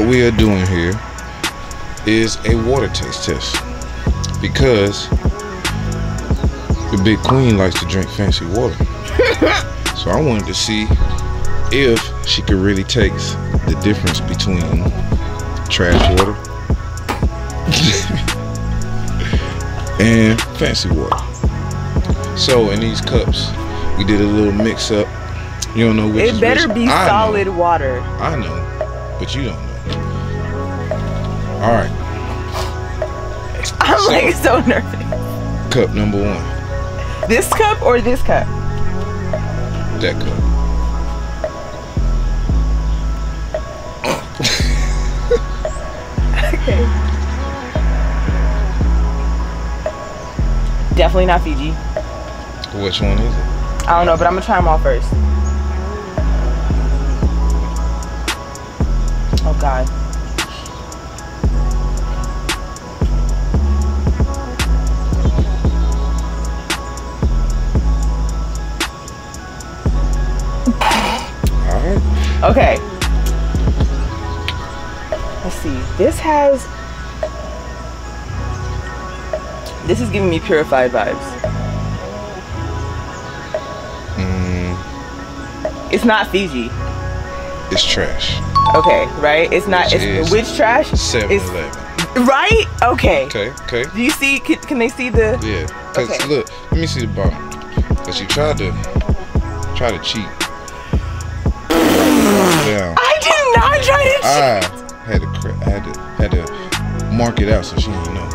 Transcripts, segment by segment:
we are doing here is a water taste test because the big queen likes to drink fancy water. so I wanted to see if she could really taste the difference between trash water and fancy water. So in these cups, we did a little mix up. You don't know which It better which. be I solid Know, water. I know, but you don't know. All right, I'm So- like so nervous. cup number one. This cup or this cup? That cup. Okay. Definitely not Fiji. Which one is it? I don't know, but I'm gonna try them all first. Oh God. Okay. Let's see. This has. This is giving me purified vibes. Mm, It's not Fiji. it's trash. Okay, right? It's not. Which It's which trash? 7-Eleven. Right? Okay. Okay. Okay. Do you see? Can, can they see the? Yeah. Cause Okay. look, let me see the bottom. Cause she tried to try to cheat. Down. I did not try to. I had to I had to had to mark it out so she didn't know.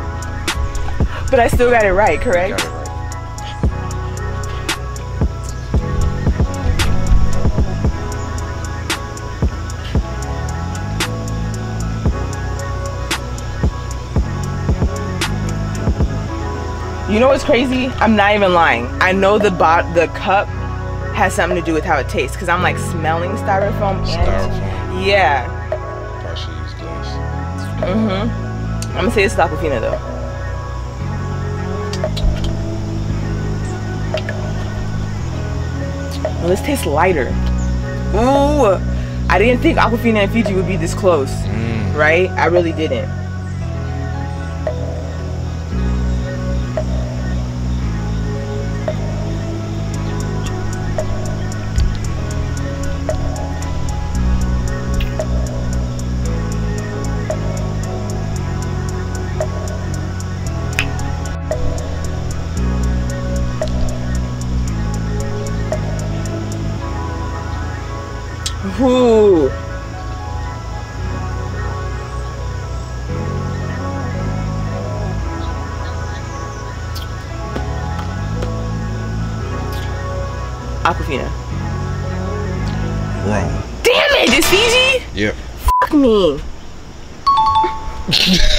But I still got it right, correct? Got it right. You know what's crazy? I'm not even lying. I know the bot the cup has something to do with how it tastes because I'm like smelling styrofoam. Styrofoam. yeah. Probably should use glass. Mm-hmm. I'm gonna say it's Aquafina though. Well, this tastes lighter. Ooh, I didn't think Aquafina and Fiji would be this close, Mm. right? I really didn't. Ooh. Aquafina. Wrong. Damn it! It's Fiji? Yep. Fuck me.